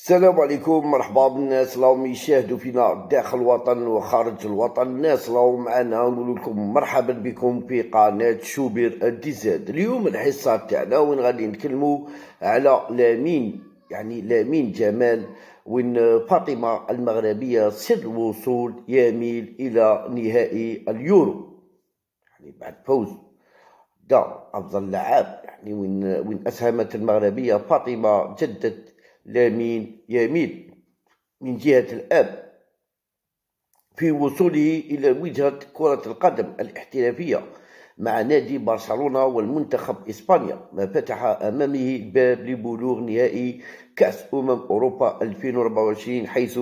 السلام عليكم مرحبا بالناس راهم يشاهدوا فينا داخل الوطن وخارج الوطن. الناس راهم معنا نقول لكم مرحبا بكم في قناة شوبير الديزاد. اليوم الحصة تاعنا وين غادي نتكلموا على لامين يعني لامين جمال وين فاطمة المغربية سر الوصول يميل إلى نهائي اليورو. يعني بعد فوز دا أفضل لاعب يعني وين وين أسهمت المغربية فاطمة جدة لامين يميل من جهة الأب. في وصوله إلى وجهة كرة القدم الاحترافية مع نادي برشلونة والمنتخب إسبانيا ما فتح أمامه الباب لبلوغ نهائي كأس أمم أوروبا 2024 حيث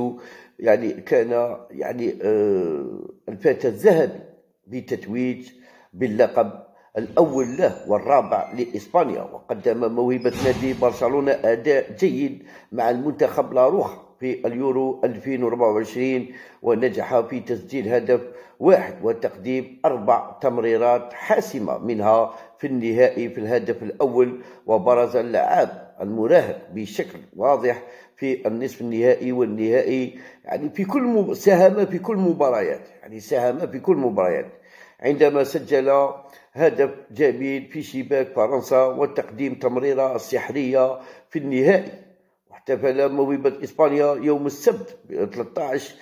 يعني كان يعني آه الفتى الذهبي بتتويج باللقب الأول له والرابع لإسبانيا وقدم موهبة نادي برشلونة أداء جيد مع المنتخب لاروخا في اليورو 2024 ونجح في تسجيل هدف واحد وتقديم أربع تمريرات حاسمة منها في النهائي في الهدف الأول وبرز اللاعب المراهق بشكل واضح في النصف النهائي والنهائي يعني في كل. ساهم في كل مباريات يعني ساهم في كل مباريات عندما سجل هدف جميل في شباك فرنسا وتقديم تمريرة سحرية في النهائي. واحتفل موهبة إسبانيا يوم السبت ب 13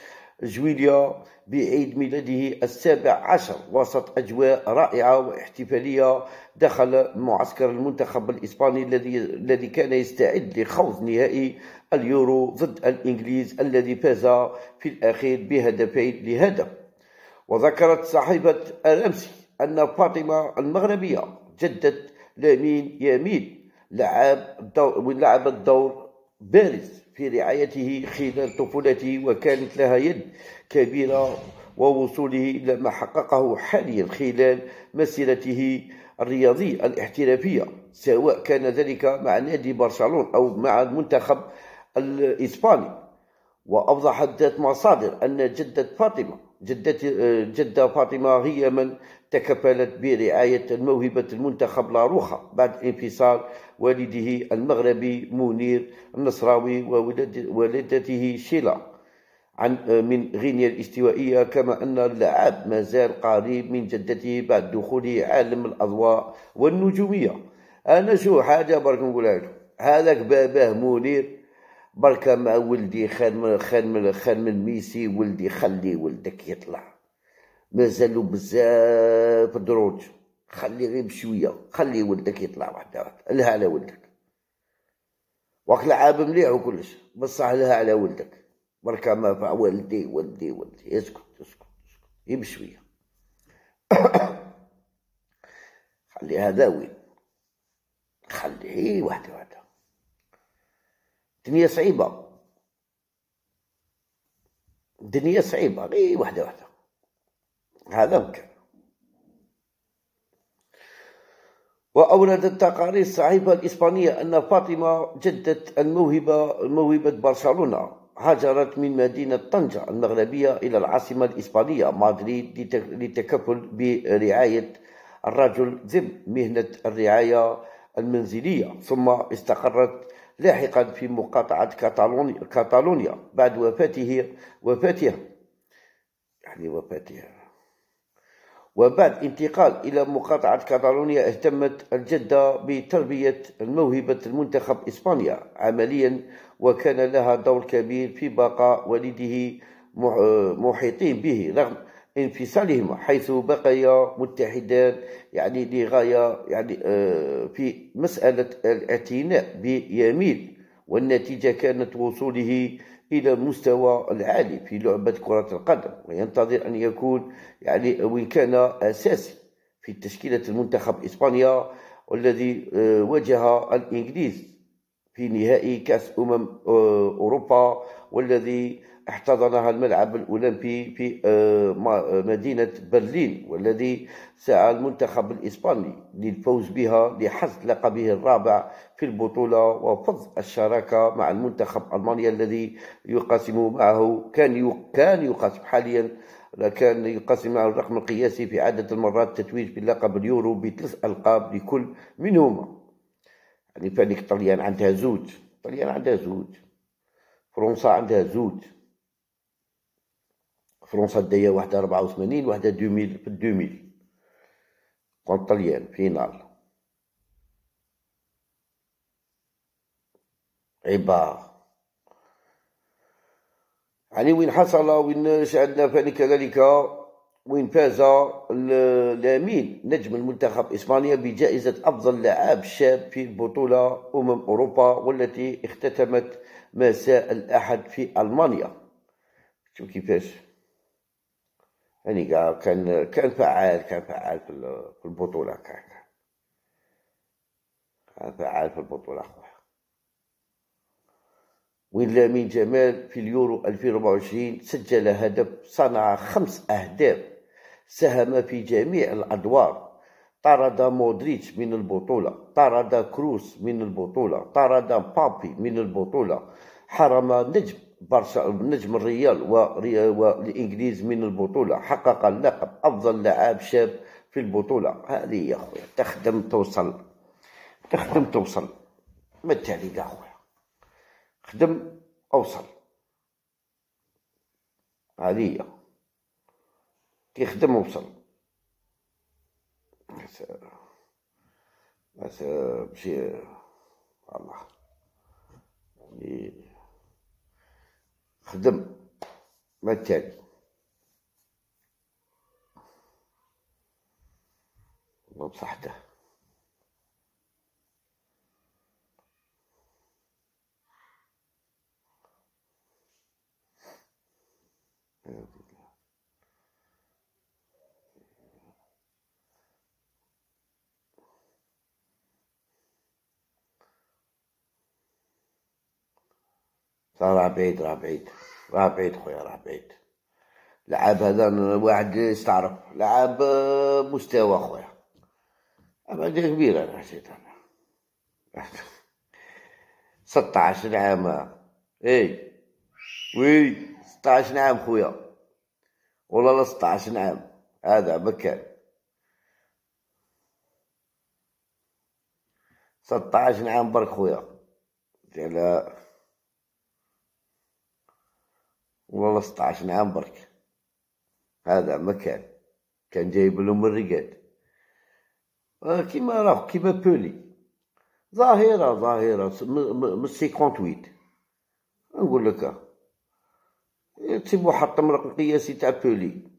جويليا بعيد ميلاده السابع عشر. وسط أجواء رائعة واحتفالية دخل معسكر المنتخب الإسباني الذي الذي كان يستعد لخوض نهائي اليورو ضد الإنجليز الذي فاز في الأخير بهدفين لهدف. وذكرت صاحبة الأمس أن فاطمة المغربية جدة لامين يمين لعب الدور لعبت دور بارز في رعايته خلال طفولته وكانت لها يد كبيرة ووصوله إلى ما حققه حاليا خلال مسيرته الرياضية الاحترافية سواء كان ذلك مع نادي برشلونة أو مع المنتخب الإسباني. وأوضحت ذات مصادر أن جدة فاطمة جدة جدة فاطمة هي من تكفلت برعاية الموهبة المنتخب لاروخا بعد انفصال والده المغربي منير النصراوي وولدته شيلا عن من غينيا الاستوائية كما أن اللاعب ما زال قريب من جدته بعد دخوله عالم الأضواء والنجومية. أنا شو حاجة برك نقولها لكم هذاك باباه منير بركة مع ولدي خان من خان من ميسي ولدي خلي ولدك يطلع. مازالو بزاف دروج خلي غير بشوية. خلي ولدك يطلع واحدة واحدة لها على ولدك. واك لعاب مليح وكلش. بصح لها على ولدك. بركا ما ولدي ولدي ولدي. اسكت اسكت اسكت. غير بشوية. خليها داوي خليه واحدة واحدة الدنيا صعيبة. الدنيا صعيبة غير واحدة واحدة هذا ممكن. وأوردت التقارير الصحيفة الإسبانية أن فاطمة جدة الموهبة موهبة برشلونة هاجرت من مدينة طنجة المغربية إلى العاصمة الإسبانية مدريد للتكفل برعاية الرجل ذم مهنة الرعاية المنزلية. ثم استقرت لاحقا في مقاطعة كاتالونيا بعد وفاته وفاتها يعني وفاتها وبعد انتقال إلى مقاطعة كاتالونيا اهتمت الجدة بتربية موهبة المنتخب إسبانيا عمليا وكان لها دور كبير في بقاء والده محيطين به رغم انفصالهما حيث بقيا متحدان يعني لغاية يعني آه، في مسألة الاعتناء بيميل والنتيجة كانت وصوله إلى المستوى العالي في لعبة كرة القدم. وينتظر أن يكون يعني وإن كان أساسي في تشكيلة المنتخب إسبانيا والذي آه، واجه الإنجليز في نهائي كأس أمم آه، أوروبا والذي احتضنها الملعب الأولمبي في آه، مدينة برلين والذي سعى المنتخب الإسباني للفوز بها لحصد لقبه الرابع في البطولة وفض الشراكة مع المنتخب ألمانيا الذي يقاسم معه كان كان يقاسم حاليا كان يقاسم معه الرقم القياسي في عدد المرات التتويج بلقب اليورو بثلاث ألقاب لكل منهما. يعني فانيك طليان عندها زوج. طليان عندها زوج. فرنسا عندها زوج. فرنسا واحدة ربعة وثمانين واحدة deux mille في ال deux mille contre طليان finale. عبارة يعني وين حصل وين عندنا فاني كذلك؟ وين فاز لامين نجم المنتخب إسبانيا بجائزة أفضل لاعب شاب في بطولة أمم أوروبا والتي اختتمت مساء الأحد في ألمانيا. شوف كيفاش. يعني كان كان فعال كان فعال في البطولة كان كان. فعال في البطولة خويا وين لامين جمال في اليورو 2024 سجل هدف صنع خمس أهداف ساهم في جميع الأدوار. طرد مودريتش من البطولة طرد كروس من البطولة طرد بابي من البطولة حرم نجم برشا نجم الريال والإنجليز من البطولة حقق اللقب أفضل لاعب شاب في البطولة. هذه يا خويا تخدم توصل تخدم توصل. ما التالي يا خويا خدم أوصل. هذه كيخدم وصل بس بس بشي الله. يعني خدم ما التالي؟ بصحته راه بعيد راه بعيد راه بعيد خويا راه بعيد لعاب هذا واحد يستعرف لعاب مستوى خويا. أما دي كبيرة أنا حسيت أنا. ستاش عام إي. oui. ستاش عام خويا. والله لا ستاش عام هذا مكان. ستاش عام برك خويا. لا والله 16 عام برك هذا مكان كان جايب لهم الرقاد آه، كيما راه كيما بولي. ظاهرة ظاهرة من cinquante-huit. نقول لك تسيبو حط رقم قياسي تاع بولي.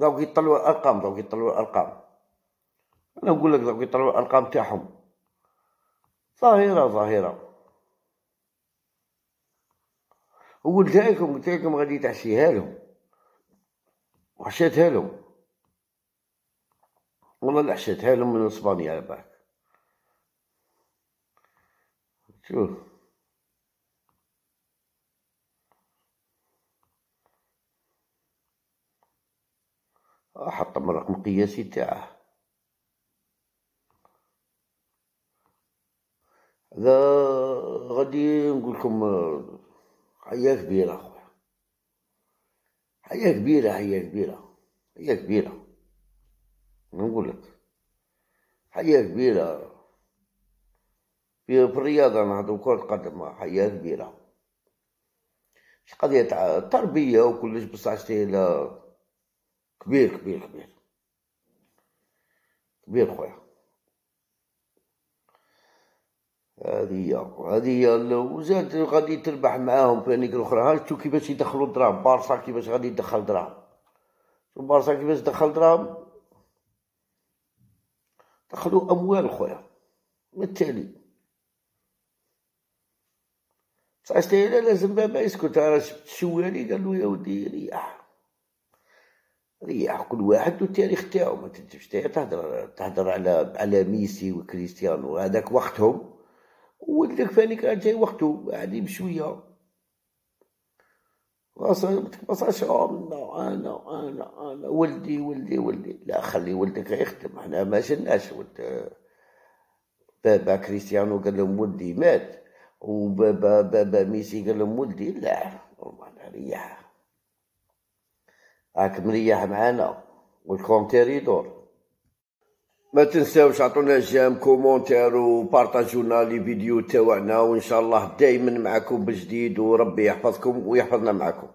راهو كيطلعوا الأرقام راهو كيطلعوا الأرقام. أنا نقول لك راهو كيطلعوا الأرقام تاعهم. ظاهرة ظاهرة. وقلتها لكم قلت لكم غادي تعشيها لهم وحشيتها لهم والله لا حشيتها لهم من إسبانيا على بالك شوف. حط من رقم قياسي تاعه. هذا غادي نقول لكم حياة كبيرة أخويا. حياة كبيرة حياة كبيرة حياة كبيرة. نقول لك. حياة كبيرة. في الرياضة نهضرو كرة قدم حياة كبيرة. مش قضية تربية وكلش بصح لا كبير كبير كبير. كبير خويا هذه هي هذه هي وزاد غادي تربح معاهم هذيك الاخرى ها شوف كيفاش يدخلوا الدراهم؟ بارسا كيفاش غادي يدخل دراهم؟ شوف بارسا كيفاش دخل دراهم؟ دخلوا أموال خويا بالتالي. بصح لازم بابا يسكت. راه الشوالي قال له يا ودي ريح ريح كل واحد والتاريخ تاعو. ما تنجمش تهدر تهدر على على ميسي وكريستيانو. هذاك وقتهم ولدك فاني كان جاي وقته عادي بشوية. بصاش أنا أنا أنا أنا ولدي ولدي ولدي. لا خلي ولدك يخدم إحنا ما جناش ولد. بابا كريستيانو قال لهم ولدي مات. وبابا بابا ميسي قال لهم ولدي لا ريح راك مريح معانا وال compteur يدور. ما تنساوش عطونا j'aime commentaire وبارطاجونا les vidéos تاوعنا وإن شاء الله دائما معكم بجديد وربي يحفظكم ويحفظنا معكم.